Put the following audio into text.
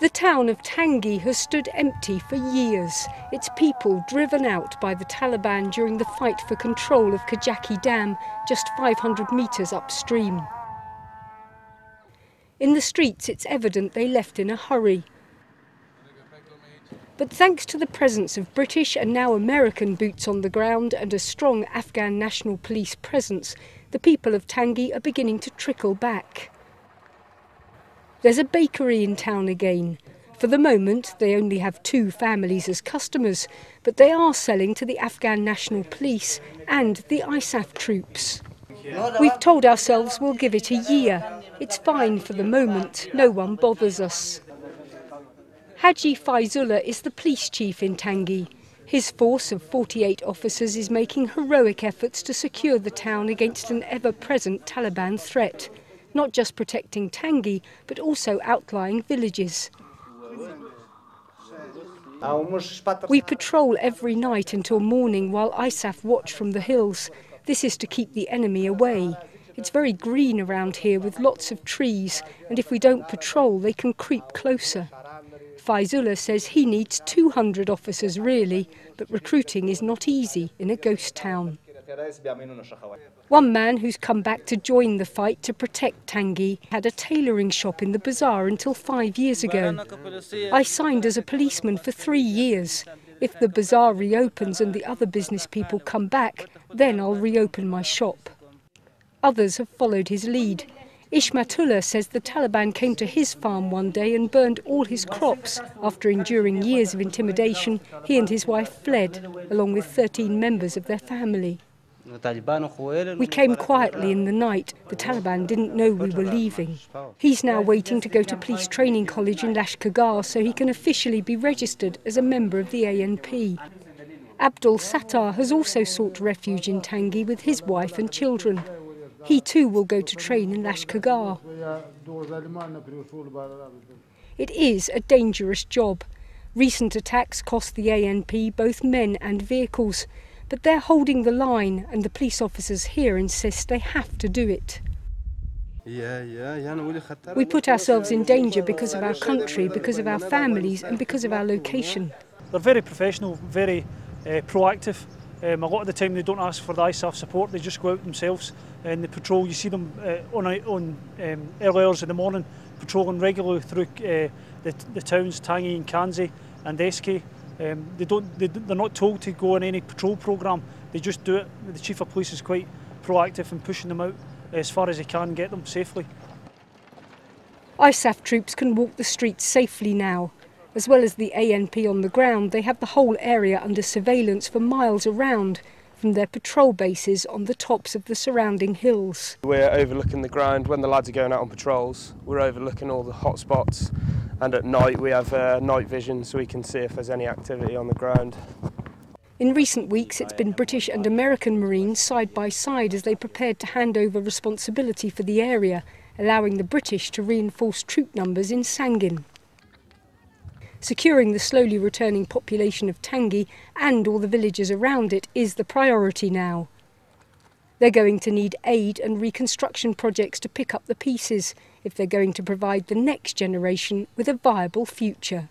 The town of Tangye has stood empty for years, its people driven out by the Taliban during the fight for control of Kajaki Dam, just 500 metres upstream. In the streets, it's evident they left in a hurry. But thanks to the presence of British and now American boots on the ground and a strong Afghan National Police presence, the people of Tangye are beginning to trickle back. There's a bakery in town again. For the moment, they only have two families as customers, but they are selling to the Afghan National Police and the ISAF troops. We've told ourselves we'll give it a year. It's fine for the moment, no one bothers us. Haji Faizullah is the police chief in Tangye. His force of 48 officers is making heroic efforts to secure the town against an ever present Taliban threat not just protecting Tangye, but also outlying villages. We patrol every night until morning while ISAF watch from the hills. This is to keep the enemy away. It's very green around here with lots of trees, and if we don't patrol, they can creep closer. Faizullah says he needs 200 officers really, but recruiting is not easy in a ghost town. One man who's come back to join the fight to protect Tangye had a tailoring shop in the bazaar until five years ago. I signed as a policeman for three years. If the bazaar reopens and the other business people come back, then I'll reopen my shop. Others have followed his lead. Ishmatullah says the Taliban came to his farm one day and burned all his crops. After enduring years of intimidation, he and his wife fled, along with 13 members of their family. We came quietly in the night. The Taliban didn't know we were leaving. He's now waiting to go to police training college in Lashkargah so he can officially be registered as a member of the ANP. Abdul Sattar has also sought refuge in Tangye with his wife and children. He too will go to train in Lashkargah. It is a dangerous job. Recent attacks cost the ANP both men and vehicles. But they're holding the line, and the police officers here insist they have to do it. We put ourselves in danger because of our country, because of our families, and because of our location. They're very professional, very uh, proactive. Um, a lot of the time they don't ask for the ISAF support, they just go out themselves and they patrol. You see them uh, on, on um, early hours in the morning patrolling regularly through uh, the, the towns Tangye and Kanzi and Eski. Um, they don't, they, they're not told to go on any patrol programme, they just do it. The Chief of Police is quite proactive in pushing them out as far as he can get them safely. ISAF troops can walk the streets safely now. As well as the ANP on the ground, they have the whole area under surveillance for miles around from their patrol bases on the tops of the surrounding hills. We're overlooking the ground when the lads are going out on patrols. We're overlooking all the hot spots and at night we have uh, night vision so we can see if there's any activity on the ground. In recent weeks, it's been British and American Marines side by side as they prepared to hand over responsibility for the area, allowing the British to reinforce troop numbers in Sangin. Securing the slowly returning population of Tangye and all the villages around it is the priority now. They're going to need aid and reconstruction projects to pick up the pieces if they're going to provide the next generation with a viable future.